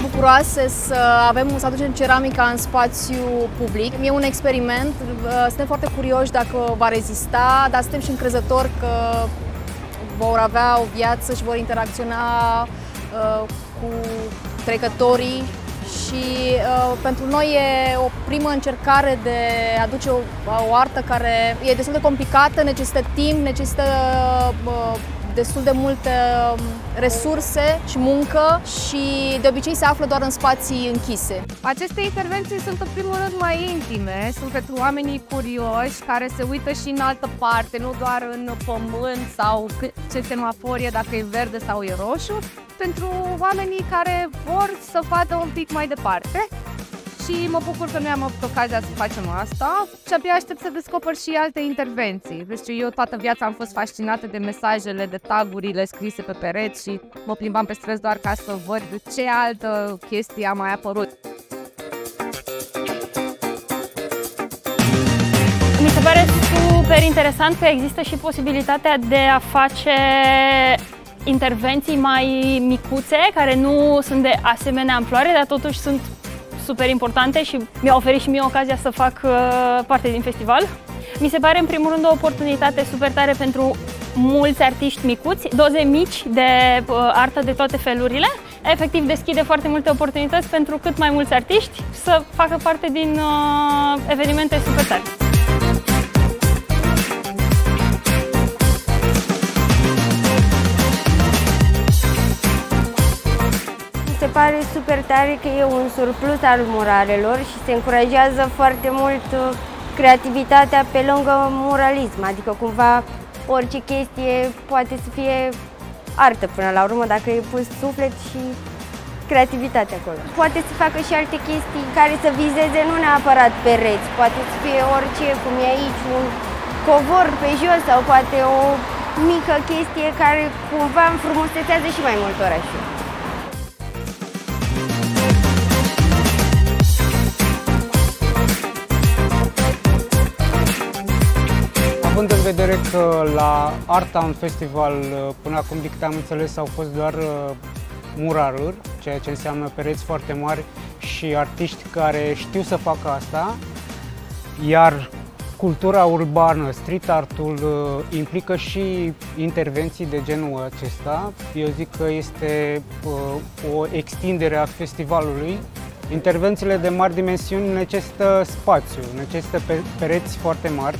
bucuroase să avem să aducem ceramica în spațiu public. E un experiment, suntem foarte curioși dacă va rezista, dar suntem și încrezători că vor avea o viață și vor interacționa uh, cu trecătorii și uh, pentru noi e o primă încercare de a aduce o, o artă care e destul de complicată, necesită timp, necesită uh, destul de multe um, resurse și muncă și de obicei se află doar în spații închise. Aceste intervenții sunt în primul rând mai intime, sunt pentru oamenii curioși care se uită și în altă parte, nu doar în pământ sau ce semaforie, dacă e verde sau e roșu, pentru oamenii care vor să vadă un pic mai departe și mă bucur că noi am avut ocazia să facem asta și abia aștept să descoper și alte intervenții. Deci eu toată viața am fost fascinată de mesajele, de tagurile scrise pe pereți și mă plimbam pe străzi doar ca să văd ce altă chestie a mai apărut. Mi se pare super interesant că există și posibilitatea de a face intervenții mai micuțe, care nu sunt de asemenea amploare, dar totuși sunt super importante și mi-a oferit și mie ocazia să fac uh, parte din festival. Mi se pare în primul rând o oportunitate super tare pentru mulți artiști micuți, doze mici de uh, artă de toate felurile. Efectiv deschide foarte multe oportunități pentru cât mai mulți artiști să facă parte din uh, evenimente super tare. Pare super tare că e un surplus al muralelor și se încurajează foarte mult uh, creativitatea pe lângă muralism, adică cumva orice chestie poate să fie artă până la urmă dacă e pus suflet și creativitate acolo. Poate să facă și alte chestii care să vizeze nu neapărat pereți, poate să fie orice, cum e aici, un covor pe jos sau poate o mică chestie care cumva înfrumusețează și mai mult orașul. Având în vedere că la Arta în festival, până acum, din câte am înțeles, au fost doar uh, muraruri, ceea ce înseamnă pereți foarte mari și artiști care știu să facă asta, iar cultura urbană, street artul, uh, implică și intervenții de genul acesta. Eu zic că este uh, o extindere a festivalului. Intervențiile de mari dimensiuni necesită spațiu, necesită pereți foarte mari